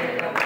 Padre,